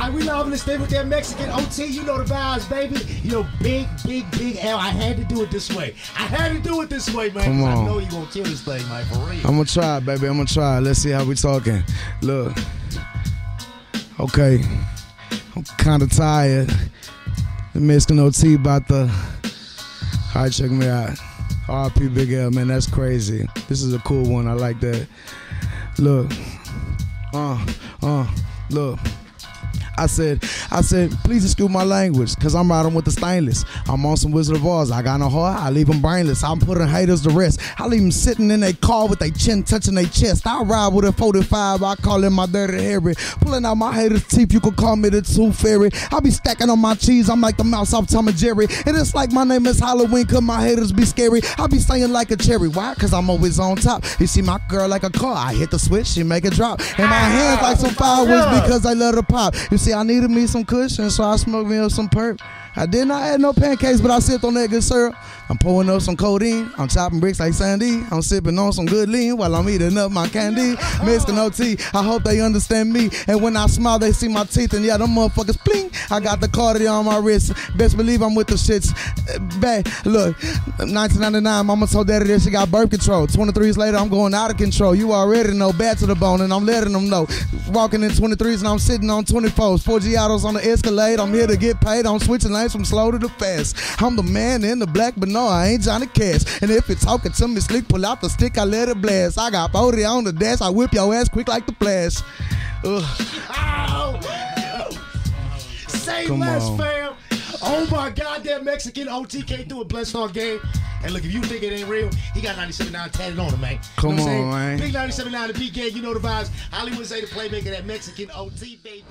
right, we live in the state with that Mexican OT. You know the vibes, baby. You know, big, big, big L. I had to do it this way. I had to do it this way, man. Come on. I know you gonna kill this thing, man, for real. I'm gonna try, baby. I'm gonna try. Let's see how we talking. Look. Okay. I'm kinda tired. The Mexican OT about the. All right, check me out. RP Big L, man, that's crazy. This is a cool one. I like that. Look. Uh, uh, look. I said, I said, please excuse my language, cause I'm riding with the stainless. I'm on some Wizard of Oz. I got no heart, I leave them brainless. I'm putting haters to rest. I leave them sitting in their car with their chin touching their chest. I ride with a 45, I call it my dirty Harry. Pulling out my haters' teeth, you could call me the tooth fairy. I be stacking on my cheese, I'm like the mouse off Tom and Jerry. And it's like my name is Halloween, cause my haters be scary. I be singing like a cherry. Why? Cause I'm always on top. You see my girl like a car. I hit the switch, she make it drop. And my hands like some fireworks because I let her pop. You see, I needed me some cushion, so I smoked me up some perp. I did not add no pancakes, but I sipped on that good syrup. I'm pouring up some codeine. I'm chopping bricks like Sandy. I'm sipping on some good lean while I'm eating up my candy. Mexican OT, I hope they understand me. And when I smile, they see my teeth, and yeah, them motherfuckers bling. I got the Cartier on my wrist. Best believe I'm with the shits. Back, look, 1999, mama told daddy that she got birth control. 23 years later, I'm going out of control. You already know, bad to the bone, and I'm letting them know. Walking in 23s, and I'm sitting on 24s. Four Giatos on the Escalade. I'm here to get paid. I'm switching lanes from slow to the fast. I'm the man in the black, but no, I ain't Johnny Cash. And if it's talking to me slick, pull out the stick, I let it blast. I got 40 on the dash. I whip your ass quick like the flash. Say Come less, on. fam. Oh my God, that Mexican OTK through a Blessed Star game. And look, if you think it ain't real, he got 97.9 tatted on him, man. Come you know on, man. Big 97.9 the PK, you know the vibes. Hollywood say the playmaker, that Mexican OT, baby.